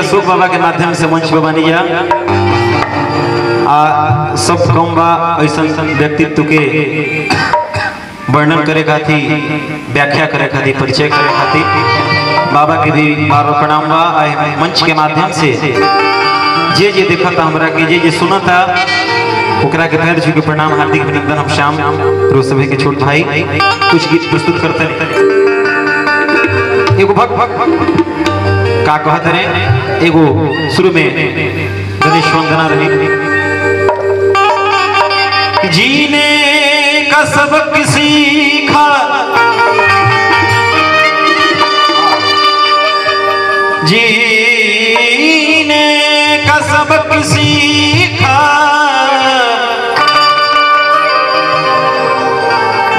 के अशोक बाबा के माध्यम से मंच पे बनी जा। आ, सब कम बा ऐसा व्यक्तित्व के वर्णन करे खातिर व्याख्या करे खातिर परिचय करे खातिर बाबा के भी बार प्रणाम बा। मंच के माध्यम से जे जे देखता हमरा के, जे जे सुनता, ओकरा के पैर छू के प्रणाम, हार्दिक अभिनंदन। हम श्याम, रोज सभी के छोट भाई, कुछ गीत प्रस्तुत करते एगो भक भक का कहत रहे, एगो शुरू में गणेश वंदना रही। जीने का सबक सीखा जीने का सबक सीखा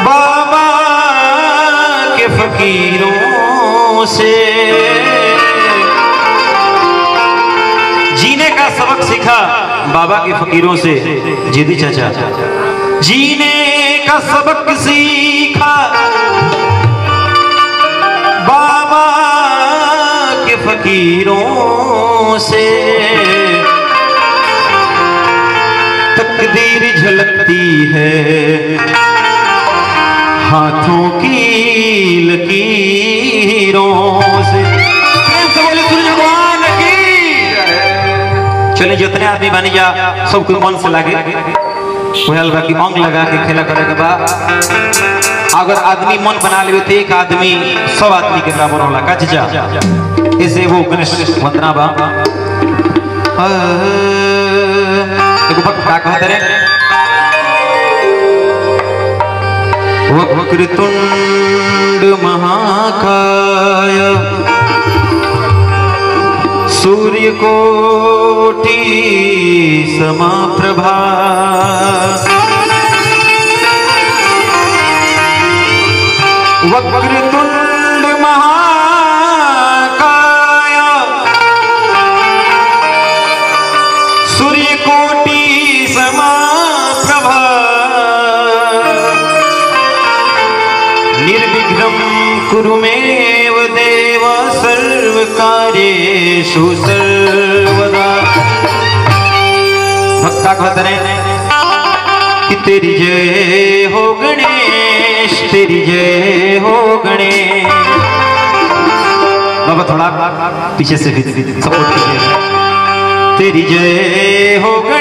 बाबा के फकीरों से का सबक सीखा बाबा के फकीरों से, जीदी चाचा। जीने का सबक सीखा बाबा के फकीरों से। तकदीर झलकती है, हाथों की लकीरों से। की चलिए, जितने आदमी बनी जा, सबको मन से लागे। कहल बा कि अंग लगा के खेला करे के बा। अगर आदमी मन बना ले तो एक आदमी, सब आदमी के बराबर होला का जा। ऐसे वो गणेश वंदना बा। एगो भक्त का कहते रे वक्रतुंड महाकाय। सूर्य कोटि समाप्रभा वक्रतुंड महाकाया। सूर्य कोटि समाप्रभा निर्विघ्नं कुरु मे देवा सर्वकार्ये। भक्ता कहते हैं कि तेरी जय हो गणेश, तेरी जय हो गणेश। बाबा थोड़ा पीछे से सपोर्ट कीजिए। तेरी जय हो गणेश।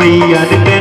மையடுக்க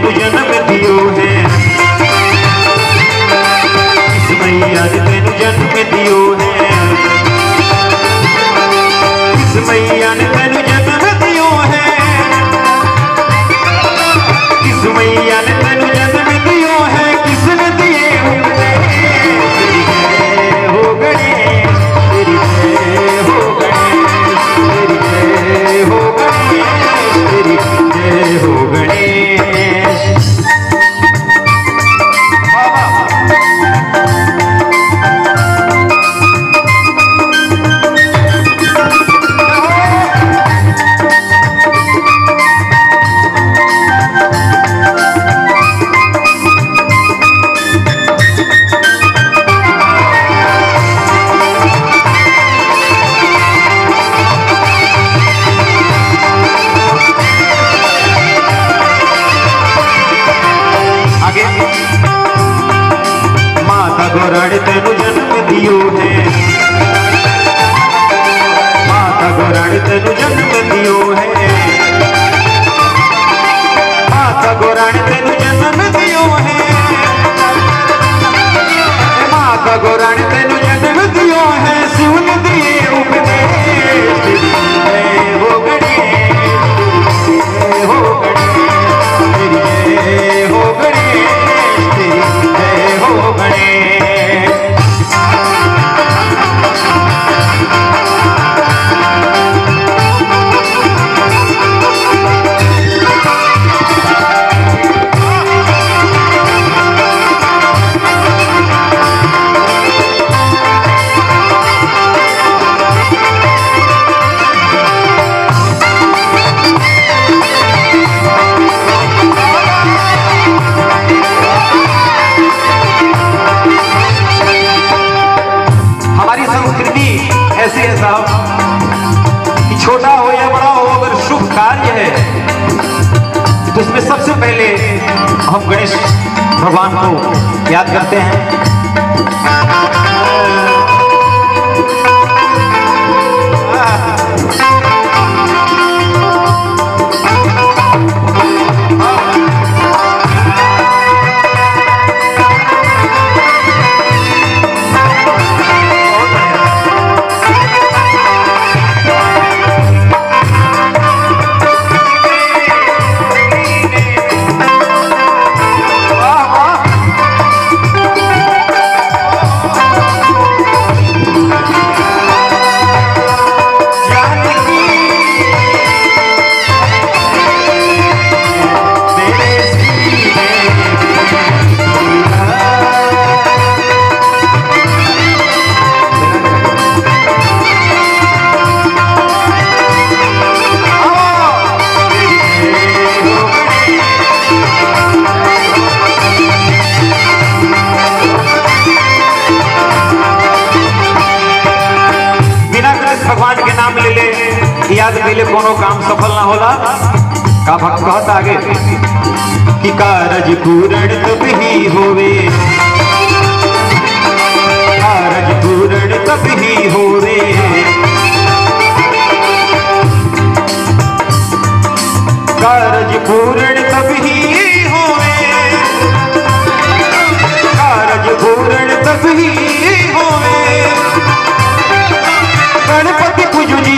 भगवान को याद करते हैं। कोनो काम सफल ना होला। का भक्त कहता आगे? कि कारज पूर्ण तब ही होवे? कारज पूर्ण तब ही होवे? कारज पूर्ण तब ही होवे? कारज पूर्ण तब ही होवे? गणपति पूजू जी